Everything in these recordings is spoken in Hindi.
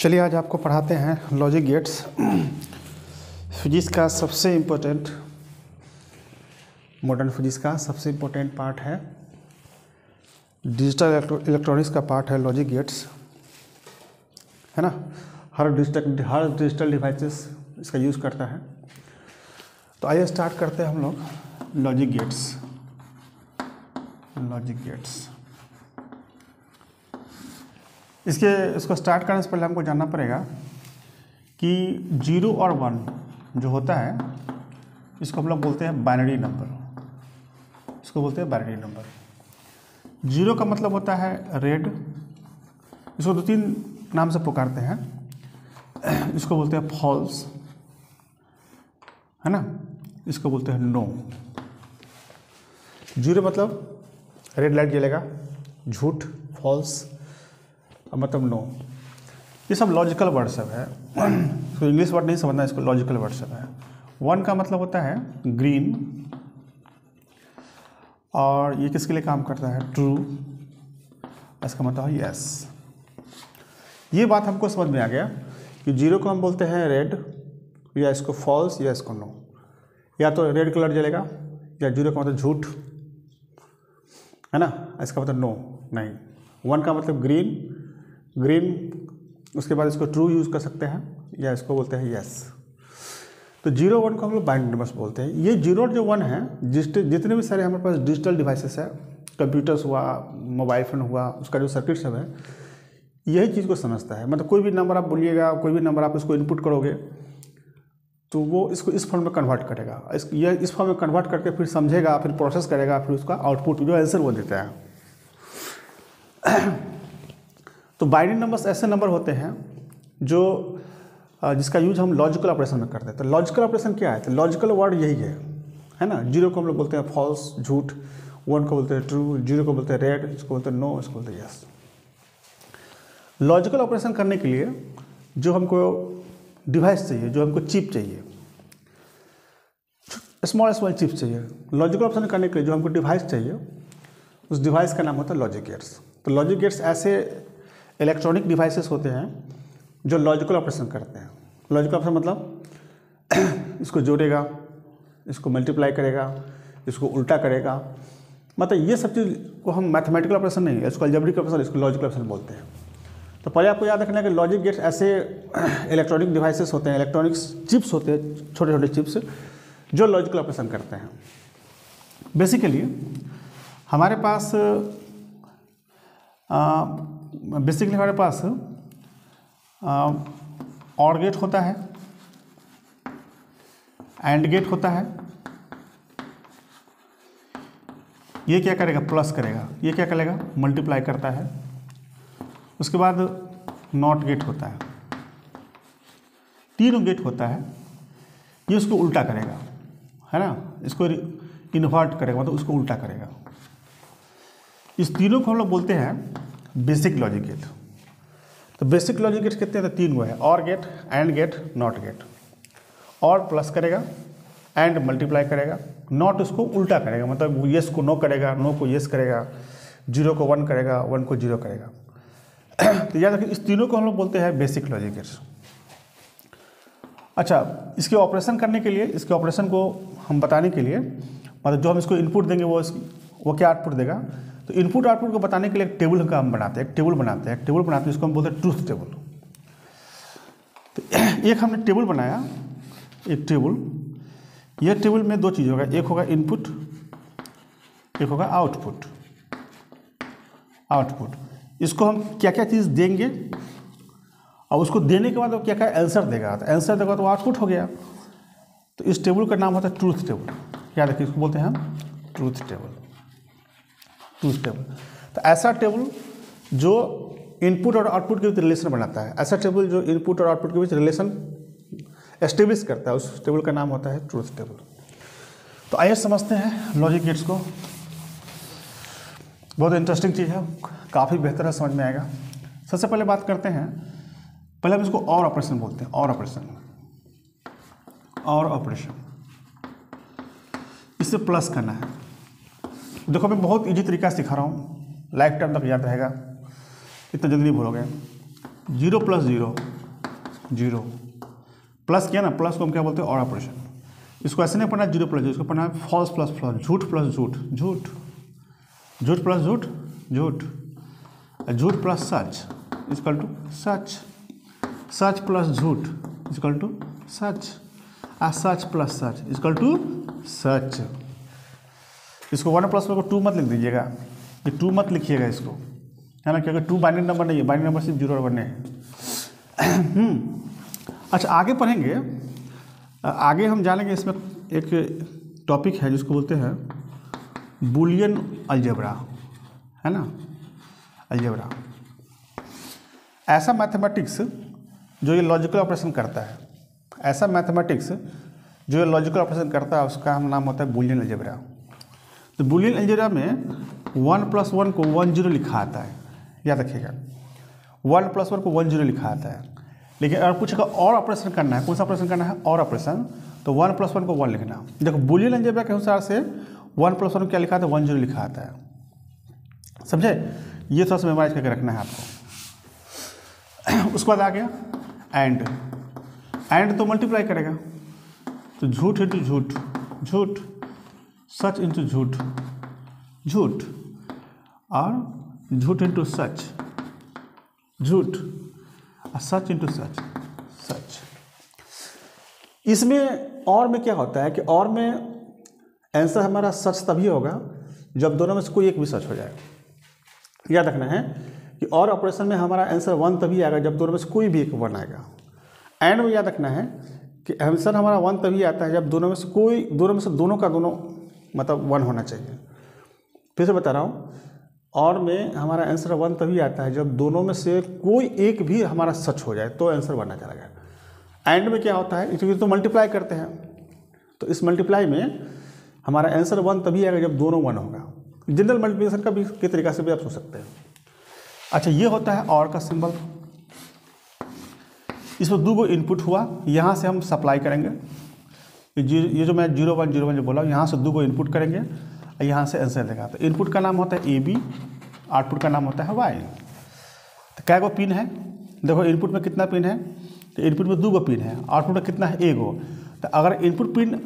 चलिए आज आपको पढ़ाते हैं लॉजिक गेट्स फिजिक्स का सबसे इम्पोर्टेंट मॉडर्न फिजिक्स का सबसे इम्पोर्टेंट पार्ट है। डिजिटल इलेक्ट्रॉनिक्स का पार्ट है लॉजिक गेट्स है ना? हर डिजिटल हर डिजिटल डिवाइसेस इसका यूज़ करता है। तो आइए स्टार्ट करते हैं हम लोग लॉजिक गेट्स लॉजिक गेट्स इसके, इसको स्टार्ट करने से पहले हमको जानना पड़ेगा कि ज़ीरो और वन जो होता है, इसको हम लोग बोलते हैं बाइनरी नंबर इसको बोलते हैं बाइनरी नंबर ज़ीरो का मतलब होता है रेड इसको दो तीन नाम से पुकारते हैं। इसको बोलते हैं फॉल्स है ना? इसको बोलते हैं नो ज़ीरो मतलब रेड लाइट जलेगा, झूठ फॉल्स मतलब नो ये सब लॉजिकल वर्ड सब है। तो इंग्लिश वर्ड नहीं समझना, इसको लॉजिकल वर्ड सब है। वन का मतलब होता है ग्रीन और ये किसके लिए काम करता है? ट्रू इसका मतलब है यस ये बात हमको समझ में आ गया कि ज़ीरो को हम बोलते हैं रेड या इसको फॉल्स या इसको नो या तो रेड कलर जलेगा, या ज़ीरो का मतलब झूठ। है ना? इसका मतलब नो नहीं। वन का मतलब ग्रीन ग्रीन, उसके बाद इसको ट्रू यूज़ कर सकते हैं, या इसको बोलते हैं यस तो ज़ीरो वन को हम लोग बाइंड नंबर्स बोलते हैं। ये ज़ीरो जो वन है, जिस जितने भी सारे हमारे पास डिजिटल डिवाइसेस है कंप्यूटर्स हुआ मोबाइल फ़ोन हुआ, उसका जो सर्किट सब है, यही चीज़ को समझता है। मतलब कोई भी नंबर आप बोलिएगा, कोई भी नंबर आप इसको इनपुट करोगे तो वो इसको इस फॉर्म में कन्वर्ट करेगा। इस यह इस फॉर्म में कन्वर्ट करके फिर समझेगा, फिर प्रोसेस करेगा, फिर उसका आउटपुट जो आंसर वो देता है। तो बाइनरी नंबर्स ऐसे नंबर होते हैं जो जिसका यूज़ हम लॉजिकल ऑपरेशन में करते हैं। तो लॉजिकल ऑपरेशन क्या है? तो लॉजिकल वर्ड यही है है ना? ज़ीरो को हम लोग बोलते हैं फॉल्स, झूठ, वन को बोलते हैं ट्रू, ज़ीरो को बोलते हैं रेड, इसको बोलते हैं नो, इसको बोलते हैं यस। लॉजिकल ऑपरेशन करने के लिए जो हमको डिवाइस चाहिए, जो हमको चिप चाहिए स्मॉल स्मॉल चिप चाहिए, लॉजिकल ऑपरेशन करने के लिए जो हमको डिवाइस चाहिए, उस डिवाइस का नाम होता है लॉजिक गेट्स। तो लॉजिक गेट्स ऐसे इलेक्ट्रॉनिक डिवाइसेस होते हैं जो लॉजिकल ऑपरेशन करते हैं। लॉजिकल ऑपरेशन मतलब इसको जोड़ेगा, इसको मल्टीप्लाई करेगा, इसको उल्टा करेगा। मतलब ये सब चीज़ को हम मैथमेटिकल ऑपरेशन नहीं, इसको अल्जेब्रिक ऑपरेशन इसको लॉजिकल ऑपरेशन बोलते हैं। तो पहले आपको याद रखना है कि लॉजिक गेट्स ऐसे इलेक्ट्रॉनिक डिवाइसेस होते हैं इलेक्ट्रॉनिक्स चिप्स होते हैं छोटे छोटे चिप्स जो लॉजिकल ऑपरेशन करते हैं। बेसिकली हमारे पास बेसिकली हमारे पास और गेट होता है एंड गेट होता है। ये क्या करेगा? प्लस करेगा। ये क्या करेगा? मल्टीप्लाई करता है। उसके बाद नॉट गेट होता है। तीनों गेट होता है। ये उसको उल्टा करेगा, है ना? इसको इन्वर्ट करेगा मतलब उसको उल्टा करेगा। इस तीनों को हम लोग बोलते हैं बेसिक लॉजिक गेट तो बेसिक लॉजिक गेट कितने हैं? तीन गो है। Or gate and gate not gate or plus करेगा एंड मल्टीप्लाई करेगा नॉट उसको उल्टा करेगा। मतलब येस को नो करेगा नो को येस करेगा ज़ीरो को वन करेगा वन को ज़ीरो करेगा। तो याद रखिए, इस तीनों को हम लोग बोलते हैं बेसिक लॉजिक गेट्स अच्छा इसके ऑपरेशन करने के लिए, इसके ऑपरेशन को हम बताने के लिए मतलब जो हम इसको इनपुट देंगे, वो वो क्या आउटपुट देगा? तो इनपुट आउटपुट को बताने के लिए एक टेबल का हम बनाते हैं, एक टेबल बनाते हैं, एक टेबल बनाते हैं, इसको हम बोलते हैं ट्रूथ टेबल तो एक हमने टेबल बनाया, एक टेबल यह टेबल में दो चीज़ होगा, एक होगा इनपुट एक होगा आउटपुट आउटपुट इसको हम क्या क्या चीज़ देंगे? और उसको देने के बाद वो क्या क्या आंसर देगा? तो आंसर देगा तो आउटपुट हो गया. तो इस टेबल का नाम होता है ट्रूथ टेबल क्या देखिए इसको बोलते हैं हम ट्रूथ टेबल ट्रूथ टेबल तो ऐसा टेबल जो इनपुट और आउटपुट के बीच रिलेशन बनाता है, ऐसा टेबल जो इनपुट और आउटपुट के बीच रिलेशन एस्टेब्लिश करता है, उस टेबल का नाम होता है ट्रूथ टेबल तो आइए समझते हैं लॉजिक गेट्स को। बहुत इंटरेस्टिंग चीज़ है, काफ़ी बेहतर है, समझ में आएगा। सबसे पहले बात करते हैं, पहले हम इसको और ऑपरेशन बोलते हैं, और ऑपरेशन और ऑपरेशन इससे प्लस करना है। देखो, मैं बहुत इजी तरीका सिखा रहा हूँ। लाइफ टाइम तक याद रहेगा। इतना जल्दी नहीं भूलोगे। Zero plus zero zero plus किया ना प्लस को हम क्या बोलते हैं? और ऑपरेशन इसको ऐसे नहीं पढ़ना ज़ीरो प्लस ज़ीरो इसको पढ़ना है फॉल्स प्लस फॉल्स झूठ प्लस झूठ। झूठ। झूठ प्लस झूठ झूठ। झूठ प्लस सच इजकल टू सच सच प्लस झूठ इजकल टू सच आ सच प्लस सच इजकल टू सच इसको वन प्लस वन को टू मत लिख दीजिएगा। ये टू मत लिखिएगा इसको। है ना? क्योंकि टू बाइनरी नंबर नहीं है बाइनरी नंबर सिर्फ़ ज़ीरो और वन है। अच्छा आगे पढ़ेंगे। आगे हम जानेंगे इसमें एक टॉपिक है जिसको बोलते हैं बुलियन अलजेब्रा है ना? अलजेब्रा ऐसा मैथमेटिक्स जो ये लॉजिकल ऑपरेशन करता है। ऐसा मैथमेटिक्स जो ये लॉजिकल ऑपरेशन करता है, उसका हम नाम होता है बुलियन अलजेब्रा तो बुलियन अलजेब्रा में वन प्लस वन को वन ज़ीरो लिखा आता है। याद रखिएगा। वन प्लस वन को वन ज़ीरो लिखा आता है। लेकिन अगर कुछ का और ऑपरेशन करना है, कौन सा ऑपरेशन करना है? और ऑपरेशन। तो वन प्लस वन को वन लिखना। देखो, बुलियन अलजेब्रा के अनुसार से वन प्लस वन क्या लिखा आता है? वन ज़ीरो लिखा आता है। समझे? ये थोड़ा सा मेमोराइज करके रखना है आपको। उसके बाद आ गया एंड। एंड तो मल्टीप्लाई करेगा। तो झूठ इंटू झूठ। झूठ। सच इंटू झूठ झूठ और झूठ इंटू सच झूठ और सच इंटू सच सच इसमें और में क्या होता है कि और में आंसर हमारा सच तभी होगा जब दोनों में से कोई एक भी सच हो जाए। याद रखना है कि और ऑपरेशन में हमारा आंसर वन तभी आएगा जब दोनों में से कोई भी एक वन आएगा। एंड में याद रखना है कि आंसर हमारा वन तभी आता है जब दोनों में से कोई, दोनों में से दोनों का दोनों मतलब वन होना चाहिए। फिर से बता रहा हूँ, और में हमारा आंसर वन तभी आता है जब दोनों में से कोई एक भी हमारा सच हो जाए तो आंसर बनना चलेगा एंड में क्या होता है क्योंकि तो मल्टीप्लाई करते हैं। तो इस मल्टीप्लाई में हमारा आंसर वन तभी आएगा जब दोनों वन होगा। जनरल मल्टीप्लिकेशन का भी, के तरीका से भी आप सोच सकते हैं। अच्छा ये होता है और का सिंबल इसमें दो गो इनपुट हुआ, यहाँ से हम सप्लाई करेंगे। ये जो मैं ज़ीरो वन ज़ीरो वन जो बोला, यहाँ से दो गो इनपुट करेंगे और यहाँ से आंसर देगा। तो इनपुट का नाम होता है ए बी आउटपुट का नाम होता है वाई तो क्या गो पिन है? देखो इनपुट में कितना पिन है? तो इनपुट में दो गो पिन है आउटपुट में कितना है? ए गो। तो अगर इनपुट पिन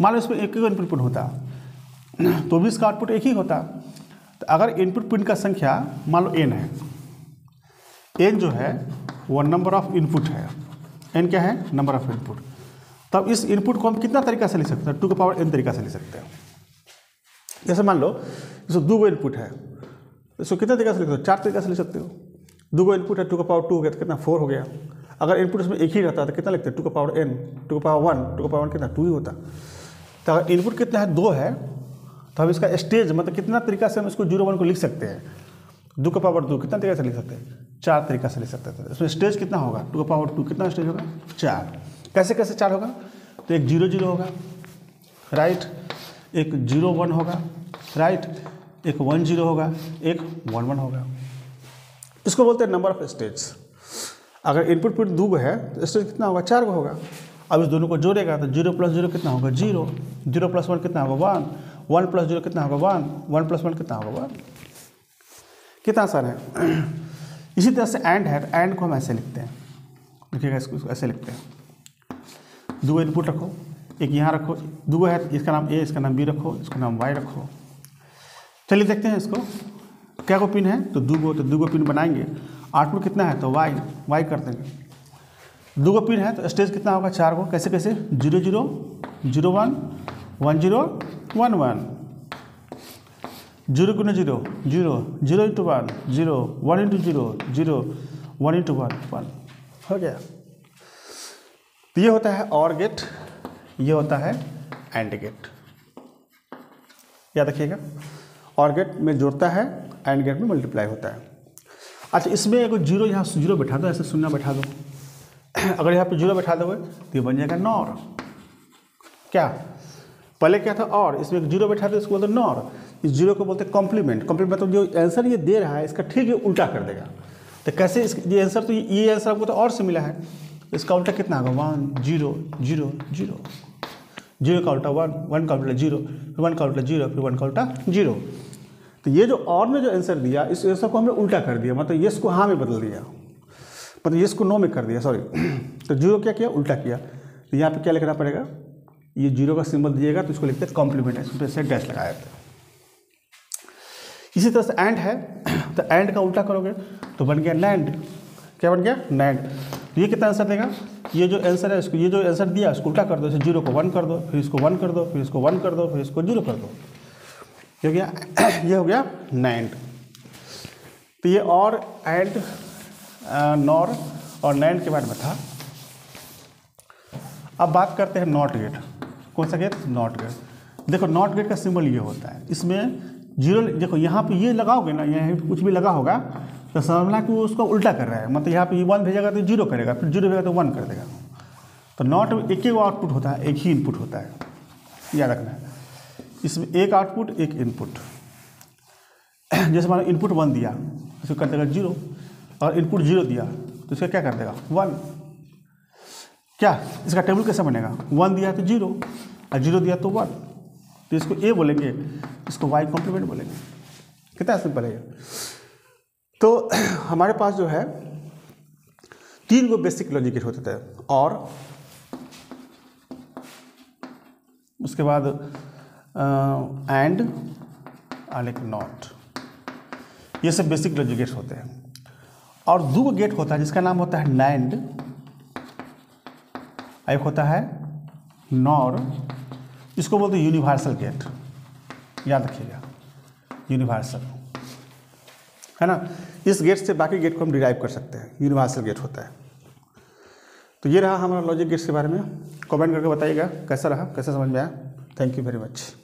मान लो इसमें एक ही इनपुट पिन होता तो भी इसका आउटपुट एक ही होता। तो अगर इनपुट पिन का संख्या, मान लो एन है एन जो है, वो नंबर ऑफ़ इनपुट है। एन क्या है? नंबर ऑफ़ इनपुट तब इस इनपुट को हम कितना तरीका से लिख सकते हैं? टू का पावर एन तरीका से लिख सकते हैं। जैसे मान लो जैसे दो गो इनपुट है। इसको कितने तरीका से लिख सकते हो? चार तरीका से लिख सकते हो। दो गो इनपुट है, टू का पावर टू हो गया तो कितना? फोर हो गया। अगर इनपुट इसमें एक ही रहता है तो कितना लिखते हैं? टू का पावर एन टू का पावर वन, टू का पावर वन कितना? टू ही होता। तो अगर इनपुट कितना है? दो है तो हम इसका स्टेज मतलब कितना तरीका से हम इसको ज़ीरो वन को लिख सकते हैं? दो का पावर दो, कितना तरीका से लिख सकते हैं? चार तरीका से लिख सकते थे इसमें स्टेज कितना होगा? टू का पावर टू, कितना स्टेज होगा? चार। कैसे कैसे चार होगा? तो एक ज़ीरो ज़ीरो होगा राइट एक ज़ीरो वन होगा राइट एक वन ज़ीरो होगा, एक वन वन होगा। इसको बोलते हैं नंबर ऑफ़ स्टेज अगर इनपुट पिट दो गो है तो स्टेज कितना होगा? चार गो होगा। अब इस दोनों को जोड़ेगा तो ज़ीरो प्लस ज़ीरो कितना होगा? ज़ीरो। ज़ीरो प्लस वन कितना होगा? वन वन प्लस ज़ीरो कितना होगा? वन वन प्लस वन कितना होगा? वन कितना आसान है? इसी तरह से एंड है तो एंड को हम ऐसे लिखते हैं। देखिएगा इसको ऐसे लिखते हैं। दो इनपुट रखो, एक यहाँ रखो, दो है, इसका नाम ए इसका नाम बी रखो, इसका नाम वाई रखो। चलिए देखते हैं इसको, क्या को पिन है? तो दो गो तो दो गो पिन बनाएँगे। आउटपुट कितना है? तो वाई वाई कर देंगे। दो गो पिन है तो स्टेज कितना होगा? चार गो कैसे कैसे? Zero zero zero one one zero, one one. Zero गुना zero zero zero into one zero one into zero zero one into one one हो गया। तो ये होता है और गेट ये होता है एंड गेट याद रखिएगा और गेट में जोड़ता है एंड गेट में मल्टीप्लाई होता है। अच्छा इसमें एक ज़ीरो यहाँ ज़ीरो बैठा दो, ऐसे शून्य बैठा दो। अगर यहाँ पे ज़ीरो बैठा दोगे तो ये बन जाएगा नॉर क्या? पहले क्या था? और इसमें एक ज़ीरो बैठा दो, इसको बोलते नॉर इस ज़ीरो को बोलते कॉम्प्लीमेंट कॉम्प्लीमेंट मतलब जो आंसर ये दे रहा है, इसका ठीक है उल्टा कर देगा। तो कैसे इस ये आंसर तो ये आंसर आपको तो और से मिला है। इसका उल्टा कितना होगा? One zero zero zero zero का उल्टा वन वन का उल्टा ज़ीरो फिर वन का उल्टा ज़ीरो फिर वन का उल्टा ज़ीरो तो ये जो और ने जो आंसर दिया, इस आंसर को हमने उल्टा कर दिया मतलब यस को हाँ में बदल दिया। मतलब यस को नो में कर दिया सॉरी तो ज़ीरो क्या किया? उल्टा किया। तो यहाँ पे क्या लिखना पड़ेगा? ये ज़ीरो का सिंबल दिएगा तो इसको लिखते हैं कॉम्प्लीमेंट तो ऐसे डैश लगाया है इसी तरह से एंड है। तो एंड का उल्टा करोगे तो बन गया नैंड क्या बन गया? नैंड तो ये कितना आंसर देगा? ये जो आंसर है, इसको ये जो आंसर दिया, इसको उल्टा कर दो जैसे ज़ीरो को वन कर दो, फिर इसको वन कर दो, फिर इसको वन कर दो, फिर इसको ज़ीरो कर दो। ये हो गया, ये हो गया नैंड तो ये और एंड नॉर और नैंड के बारे में था। अब बात करते हैं नॉट गेट कौन सा गेट नॉट गेट देखो नॉट गेट का सिंबल ये होता है। इसमें ज़ीरो देखो, यहाँ पे ये लगाओगे ना, यहाँ कुछ भी लगा होगा तो समझना कि वो उसको उल्टा कर रहा है। मतलब यहाँ पे वन भेजेगा तो ज़ीरो करेगा, फिर ज़ीरो भेजेगा तो वन कर देगा। तो नॉट एक ही आउटपुट होता है, एक ही इनपुट होता है। याद रखना है। इसमें एक आउटपुट एक इनपुट जैसे मान इनपुट वन दिया इसको कर देगा ज़ीरो और इनपुट ज़ीरो दिया तो इसका क्या कर देगा? वन क्या? इसका टेबल कैसे बनेगा? वन दिया तो ज़ीरो और ज़ीरो दिया तो वन तो इसको ए बोलेंगे, इसको वाई कॉम्प्लीमेंट बोलेंगे। कितना सिंपल है ये। तो हमारे पास जो है, तीन गो बेसिक लॉजिक होते थे और उसके बाद एंड लाइक नॉट ये सब बेसिक लॉजिक गेट्स होते हैं। और दो गेट होता है, जिसका नाम होता है नैंड एक होता है नॉर इसको बोलते हैं यूनिवर्सल गेट याद रखिएगा यूनिवर्सल है ना? इस गेट से बाकी गेट को हम डिराइव कर सकते हैं। यूनिवर्सल गेट होता है। तो ये रहा हमारा लॉजिक गेट्स के बारे में। कमेंट करके बताइएगा। कैसा रहा? कैसा समझ में आया? Thank you very much